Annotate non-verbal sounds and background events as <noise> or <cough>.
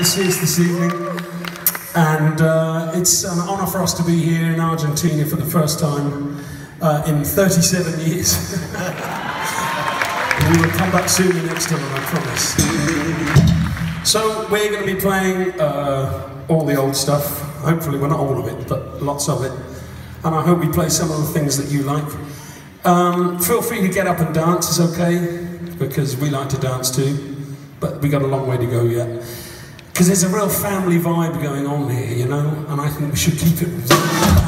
to see us this evening. And uh, it's an honour for us to be here in Argentina for the first time uh, in 37 years. <laughs> we will come back soon the next time, I promise. So we're going to be playing uh, all the old stuff. Hopefully, we're well, not all of it, but lots of it. And I hope we play some of the things that you like. Um, feel free to get up and dance, it's okay, because we like to dance too. But we got a long way to go yet. Because there's a real family vibe going on here, you know, and I think we should keep it.